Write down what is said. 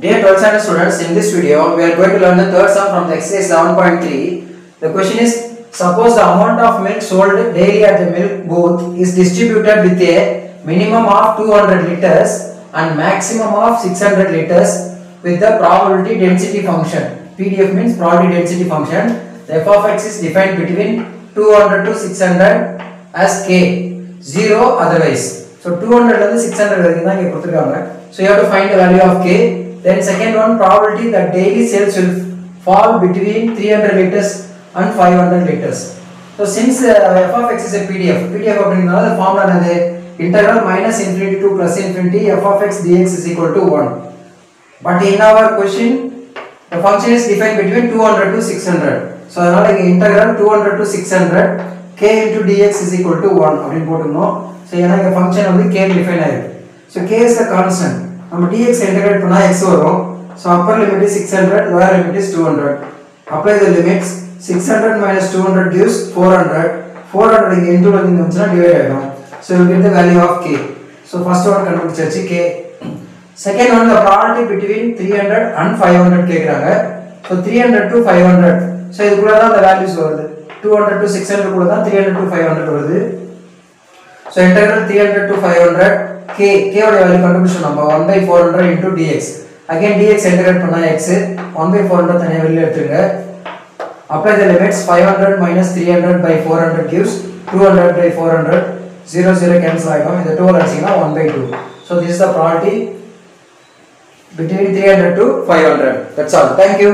Dear 12th standard students, in this video we are going to learn the third sum from the exercise 7.3. The question is, suppose the amount of milk sold daily at the milk booth is distributed with a minimum of 200 liters and maximum of 600 liters with the probability density function. PDF means probability density function. The f of x is defined between 200 to 600 as k, 0 otherwise. So 200 to 600 so you have to find the value of k Then second one probability that daily sales will fall between 300 liters and 500 liters. So since uh, f of x is a PDF, PDF அப்படிங்கறதால the formula என்னது? Integral minus infinity to plus infinity f of x dx is equal to 1. But in our question, the function is defined between 200 to 600. So அதனால இங்க integral 200 to 600 k into dx is equal to 1 அப்படின்னு போட்டுக்கணும். So ஏன்னா இங்க function வந்து k define ஆயிருக்கு. So k is the constant. நம்ம dx integrate பண்ணால் எக்ஸ் வரும். So upper limit is six hundred lower limit is two hundred apply the limits six hundred minus two hundred gives four hundred four hundred இங்கே into வந்து வந்துச்சுன்னா divide ஆகிடும் so you get the value of k so first one கண்டுபிடிச்சாச்சு k second one the product between three hundred and five hundred கேட்குறாங்க so three hundred to five hundred so இதுக்குள்ளே தான் அந்த values வருது. Two hundred to six hundred கூட தான் three hundred to five hundred வருது. So interval three hundred to five hundred K கேவோட value கண்டுபிடிச்சோம் நம்ம one by four hundred into d x again d x integrate பண்ணா x one by four hundred தனியாக வெளியே எடுத்துருங்க apply the limits 500 minus 300 by 400 gives 200 by 400 0 0 cancel ஆகிடும் இந்த 2 அடிச்சிங்கன்னா 1 by 2 so this is the probability between 300 to 500 that's all thank you